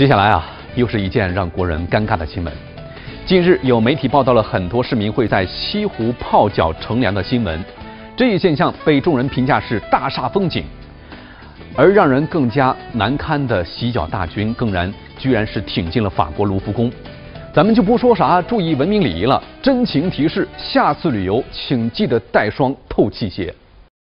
接下来啊又是一件让国人尴尬的新闻。近日有媒体报道了很多市民会在西湖泡脚乘凉的新闻。这一现象被众人评价是大煞风景。而让人更加难堪的洗脚大军更然居然是挺进了法国卢浮宫。咱们就不说啥注意文明礼仪了。真情提示下次旅游请记得带双透气鞋。